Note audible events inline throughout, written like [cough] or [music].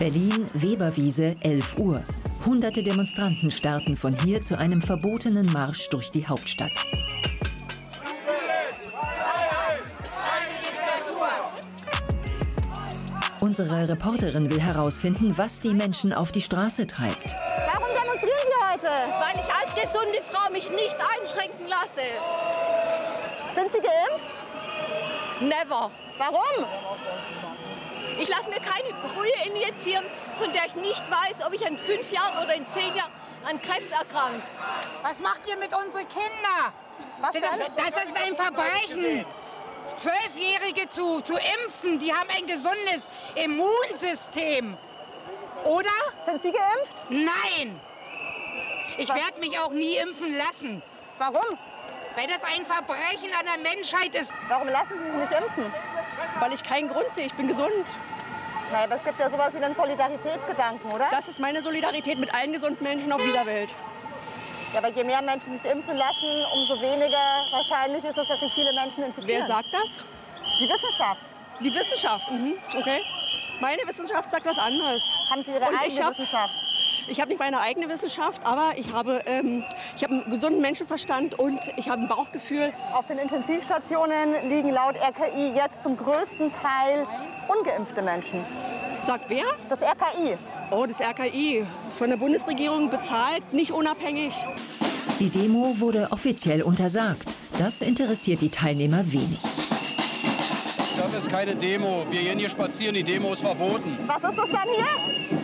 Berlin, Weberwiese, 11 Uhr. Hunderte Demonstranten starten von hier zu einem verbotenen Marsch durch die Hauptstadt. Unsere Reporterin will herausfinden, was die Menschen auf die Straße treibt. Warum demonstrieren Sie heute? Weil ich als gesunde Frau mich nicht einschränken lasse. Sind Sie geimpft? Never. Warum? Ich lasse mir keine Brühe injizieren, von der ich nicht weiß, ob ich in fünf Jahren oder in zehn Jahren an Krebs erkranke. Was macht ihr mit unseren Kindern? Das ist, das ist ein Verbrechen. Zwölfjährige zu, zu impfen, die haben ein gesundes Immunsystem. Oder? Sind Sie geimpft? Nein. Ich werde mich auch nie impfen lassen, Warum? weil das ein Verbrechen an der Menschheit ist. Warum lassen Sie sich nicht impfen? Weil ich keinen Grund sehe. Ich bin gesund. Naja, aber es gibt ja sowas wie einen Solidaritätsgedanken, oder? Das ist meine Solidarität mit allen gesunden Menschen auf dieser Welt. Ja, aber je mehr Menschen sich impfen lassen, umso weniger wahrscheinlich ist es, dass sich viele Menschen infizieren. Wer sagt das? Die Wissenschaft. Die Wissenschaft. Mhm. Okay. Meine Wissenschaft sagt was anderes. Haben Sie Ihre Und eigene Wissenschaft? Ich habe nicht meine eigene Wissenschaft, aber ich habe, ähm, ich habe einen gesunden Menschenverstand und ich habe ein Bauchgefühl. Auf den Intensivstationen liegen laut RKI jetzt zum größten Teil ungeimpfte Menschen. Sagt wer? Das RKI. Oh, das RKI. Von der Bundesregierung bezahlt, nicht unabhängig. Die Demo wurde offiziell untersagt. Das interessiert die Teilnehmer wenig. Das ist keine Demo. Wir gehen hier spazieren. Die Demo ist verboten. Was ist das dann hier?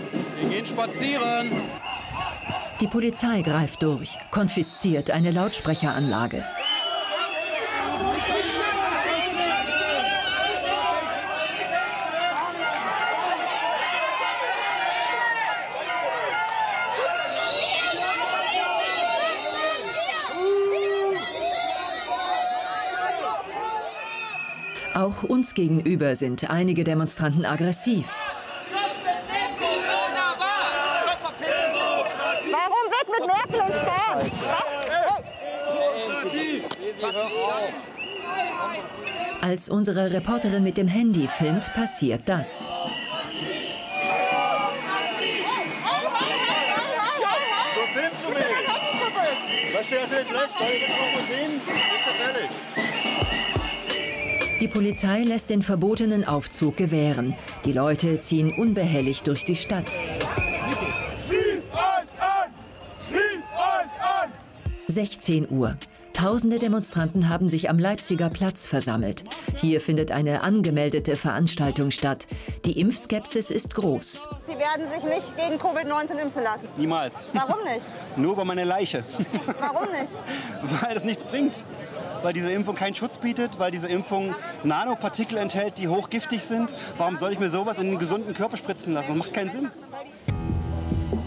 Gehen spazieren. Die Polizei greift durch, konfisziert eine Lautsprecheranlage. Auch uns gegenüber sind einige Demonstranten aggressiv. Warum weg mit Merkel Als unsere Reporterin mit dem Handy filmt, passiert das. Die Polizei lässt den verbotenen Aufzug gewähren. Die Leute ziehen unbehelligt durch die Stadt. Schließt euch an! Schließt euch an! 16 Uhr. Tausende Demonstranten haben sich am Leipziger Platz versammelt. Hier findet eine angemeldete Veranstaltung statt. Die Impfskepsis ist groß. Sie werden sich nicht gegen Covid-19 impfen lassen. Niemals. Warum nicht? [laughs] Nur über meine Leiche. [laughs] Warum nicht? weil das nichts bringt. Weil diese Impfung keinen Schutz bietet, weil diese Impfung Nanopartikel enthält, die hochgiftig sind. Warum soll ich mir sowas in den gesunden Körper spritzen lassen? Das macht keinen Sinn.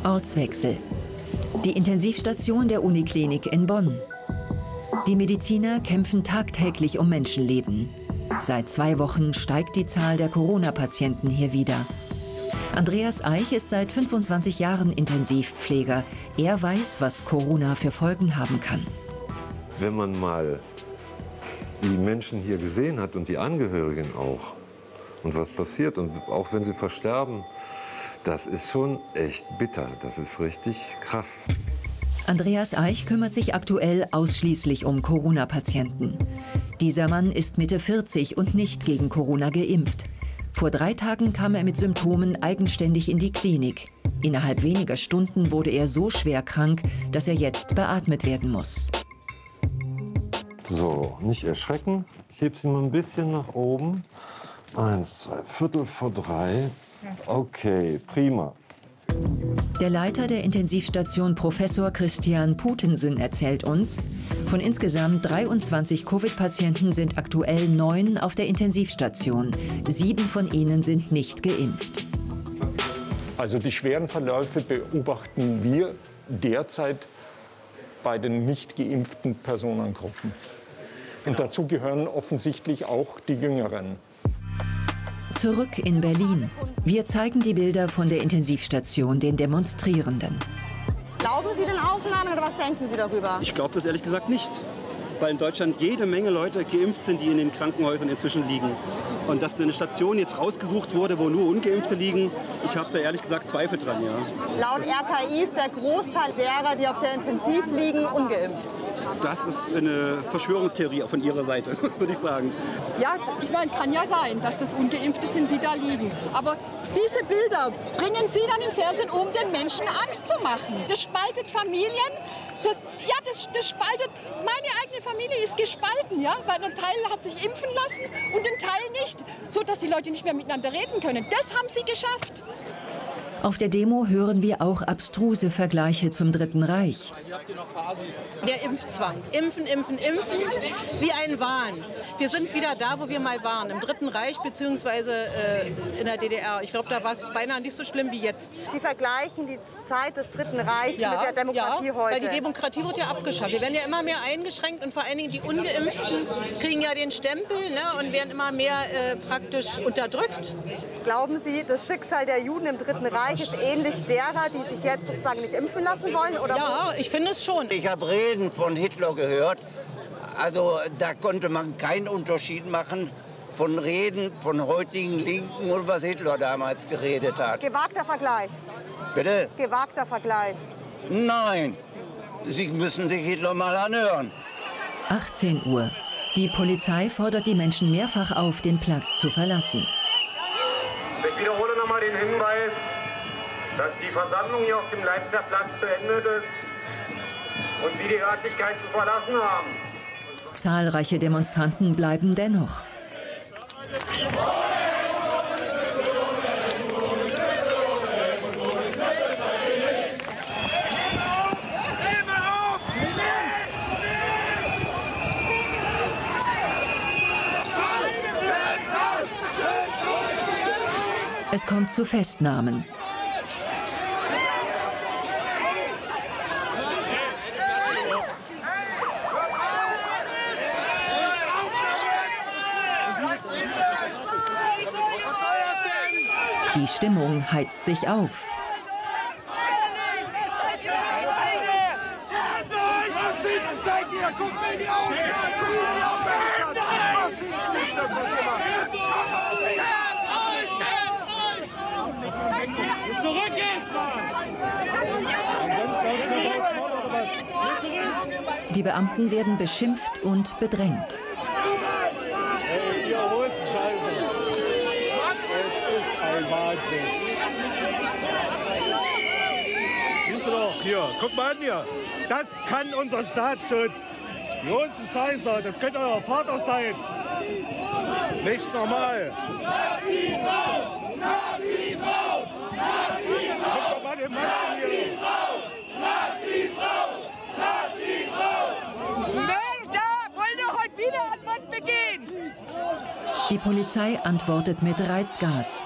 Ortswechsel. Die Intensivstation der Uniklinik in Bonn. Die Mediziner kämpfen tagtäglich um Menschenleben. Seit zwei Wochen steigt die Zahl der Corona-Patienten hier wieder. Andreas Eich ist seit 25 Jahren Intensivpfleger. Er weiß, was Corona für Folgen haben kann. Wenn man mal die Menschen hier gesehen hat und die Angehörigen auch und was passiert und auch wenn sie versterben, das ist schon echt bitter. Das ist richtig krass. Andreas Eich kümmert sich aktuell ausschließlich um Corona-Patienten. Dieser Mann ist Mitte 40 und nicht gegen Corona geimpft. Vor drei Tagen kam er mit Symptomen eigenständig in die Klinik. Innerhalb weniger Stunden wurde er so schwer krank, dass er jetzt beatmet werden muss. So, nicht erschrecken. Ich heb sie mal ein bisschen nach oben. Eins, zwei, Viertel vor drei. Okay, prima. Der Leiter der Intensivstation Professor Christian Putensen erzählt uns, von insgesamt 23 Covid-Patienten sind aktuell neun auf der Intensivstation. Sieben von ihnen sind nicht geimpft. Also die schweren Verläufe beobachten wir derzeit bei den nicht geimpften Personengruppen. Und dazu gehören offensichtlich auch die Jüngeren. Zurück in Berlin. Wir zeigen die Bilder von der Intensivstation den Demonstrierenden. Glauben Sie den Aufnahmen oder was denken Sie darüber? Ich glaube das ehrlich gesagt nicht. weil in Deutschland jede Menge Leute geimpft sind, die in den Krankenhäusern inzwischen liegen. Und dass eine Station jetzt rausgesucht wurde, wo nur Ungeimpfte liegen, ich habe da ehrlich gesagt Zweifel dran. Ja. Laut RKI ist der Großteil derer, die auf der Intensiv liegen, ungeimpft. Das ist eine Verschwörungstheorie von Ihrer Seite, [laughs] würde ich sagen. Ja, ich meine, kann ja sein, dass das Ungeimpfte sind, die da liegen. Aber diese Bilder bringen Sie dann im Fernsehen, um den Menschen Angst zu machen. Das spaltet Familien. Das, ja, das, das spaltet. Meine eigene Familie ist gespalten, ja, weil ein Teil hat sich impfen lassen und ein Teil nicht, so dass die Leute nicht mehr miteinander reden können. Das haben Sie geschafft. Auf der Demo hören wir auch abstruse Vergleiche zum Dritten Reich. Der Impfzwang. Impfen, impfen, impfen, wie ein Wahn. Wir sind wieder da, wo wir mal waren, im Dritten Reich bzw. Äh, in der DDR. Ich glaube, da war es beinahe nicht so schlimm wie jetzt. Sie vergleichen die Zeit des Dritten Reichs ja, mit der Demokratie ja, heute. Weil die Demokratie wird ja abgeschafft. Wir werden ja immer mehr eingeschränkt und vor allen Dingen die Ungeimpften kriegen ja den Stempel ne, und werden immer mehr äh, praktisch unterdrückt. Glauben Sie, das Schicksal der Juden im Dritten Reich ist ähnlich derer, die sich jetzt sozusagen nicht impfen lassen wollen? Oder ja, ich finde es schon. Ich habe Reden von Hitler gehört. Also da konnte man keinen Unterschied machen von Reden von heutigen Linken und was Hitler damals geredet hat. Gewagter Vergleich. Bitte? Gewagter Vergleich. Nein, Sie müssen sich Hitler mal anhören. 18 Uhr. Die Polizei fordert die Menschen mehrfach auf, den Platz zu verlassen. Ich wiederhole nochmal den Hinweis, dass die Versammlung hier auf dem Leipziger Platz beendet ist und Sie die Örtlichkeit zu verlassen haben. Zahlreiche Demonstranten bleiben dennoch. Es kommt zu Festnahmen. Die Stimmung heizt sich auf. Die Beamten werden beschimpft und bedrängt. Siehst du doch, hier, guck mal an hier. Das kann unser Staatsschutz. Großen Scheißer, das könnte euer Vater sein. Nicht normal. Nazis raus! Nazis raus! Nazis raus! Guck mal den Mann Nazis raus! Nazis raus! Nazis raus! Mörder wollen heute wieder an Mord begehen! Die Polizei antwortet mit Reizgas.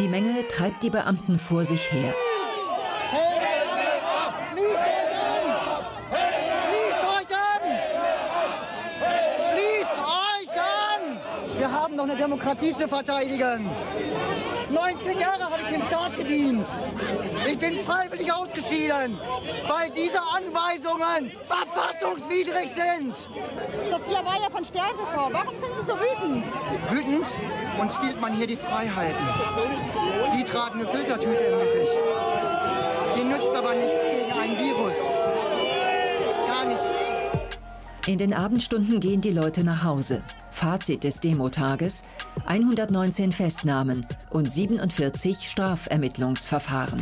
Die Menge treibt die Beamten vor sich her. Schließt euch an! Schließt euch an! Wir haben noch eine Demokratie zu verteidigen. 19 Jahre habe ich dem Staat gedient. Ich bin freiwillig ausgeschieden, weil diese Anweisungen verfassungswidrig sind. Sophia Weyer von Stern TV, warum sind Sie so wütend? Wütend? Uns stiehlt man hier die Freiheiten. Sie tragen eine Filtertüte im Gesicht. Die nützt aber nichts gegen ein Virus. Gar nichts. In den Abendstunden gehen die Leute nach Hause. Fazit des Demotages: 119 Festnahmen und 47 Strafermittlungsverfahren.